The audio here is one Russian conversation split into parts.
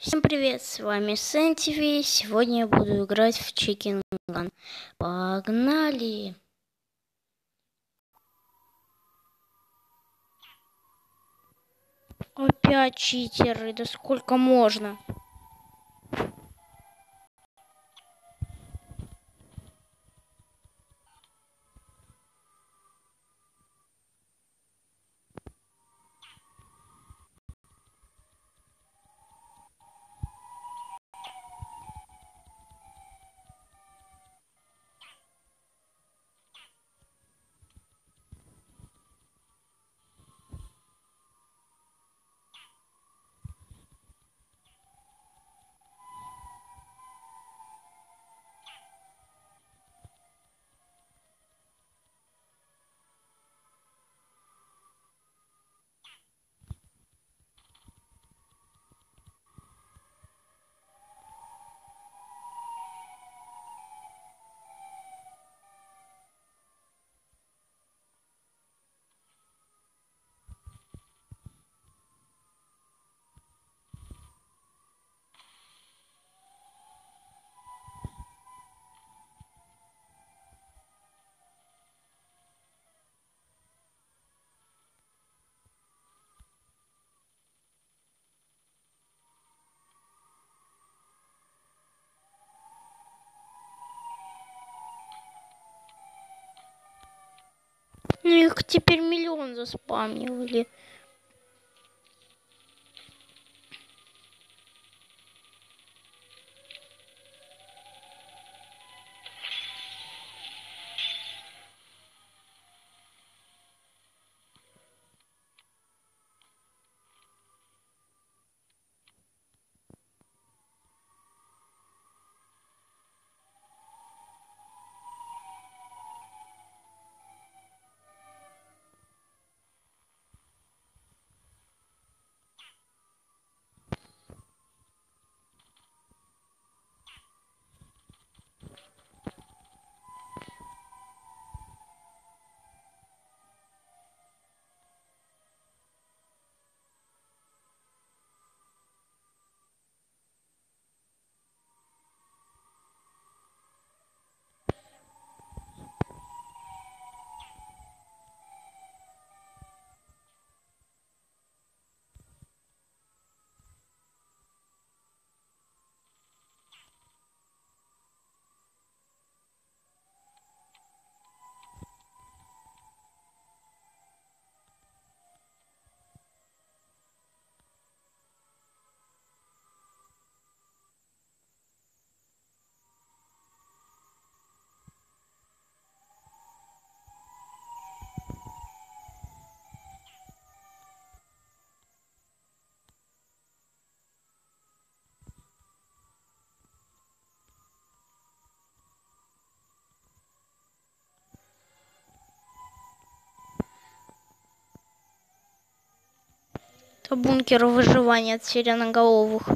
Всем привет, с вами Сэнтиви. Сегодня я буду играть в Chicken Gun. Погнали! Опять читеры, да сколько можно? Ну их теперь миллион заспамнили. Это бункер выживания от сиреноголовых.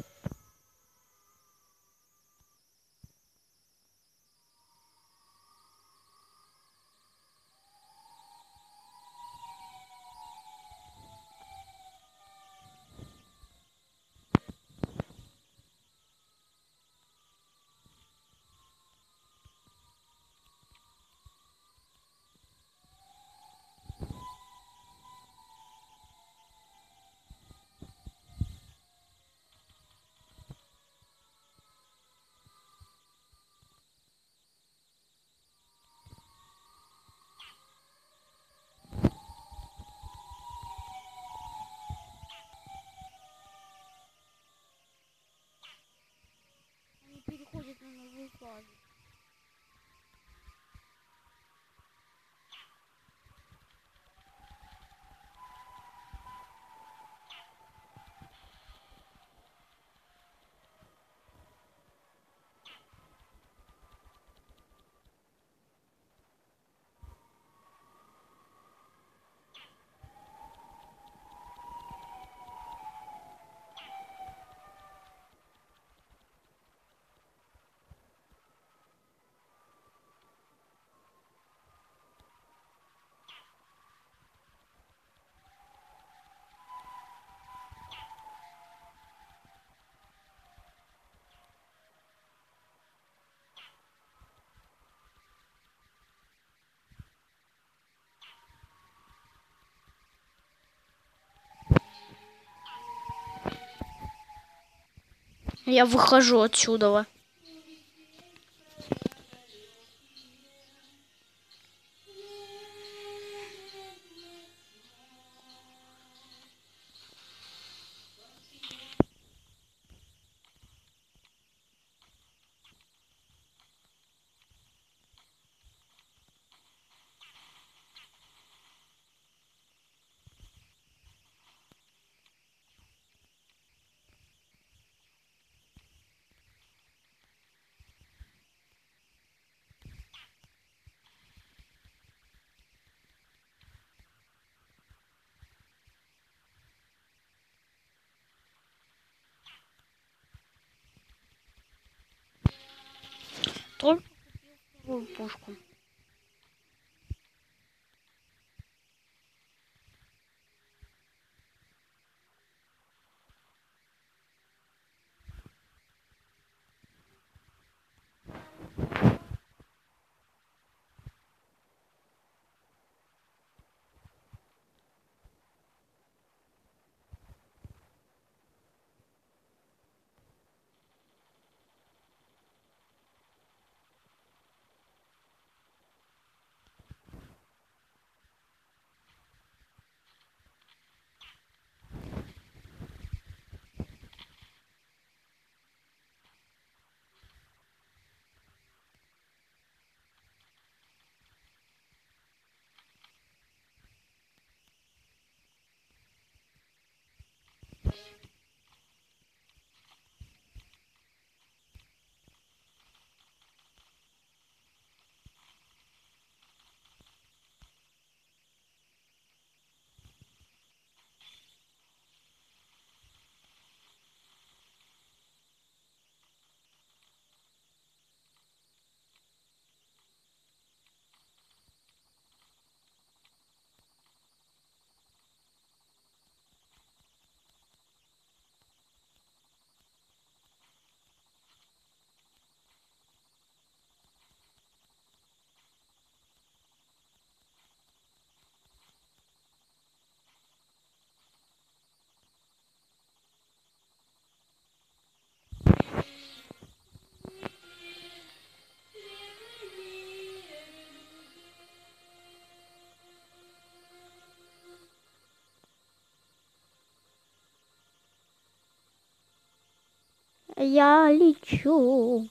Я выхожу отсюда. Только купил пушку. Я лечу.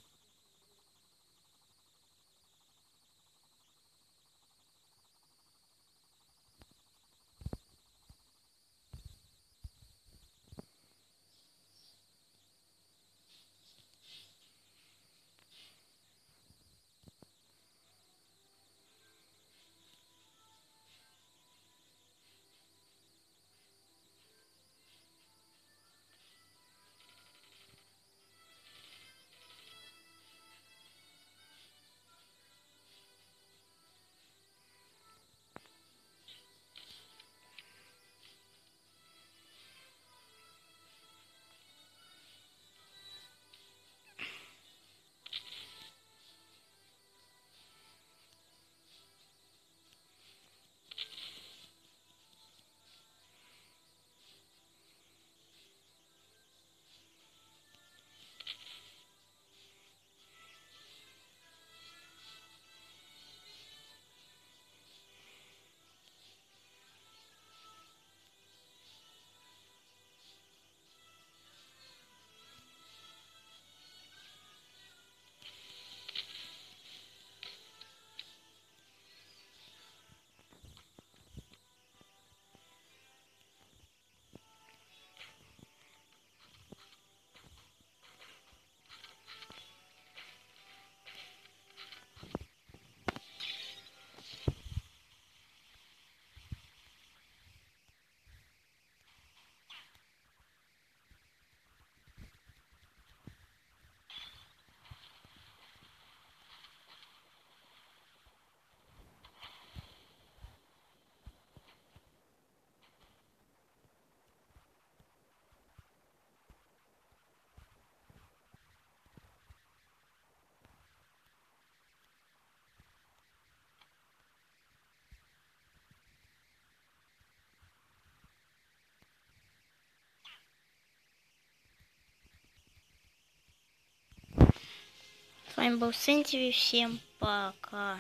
Вами был Сентиви. Всем пока.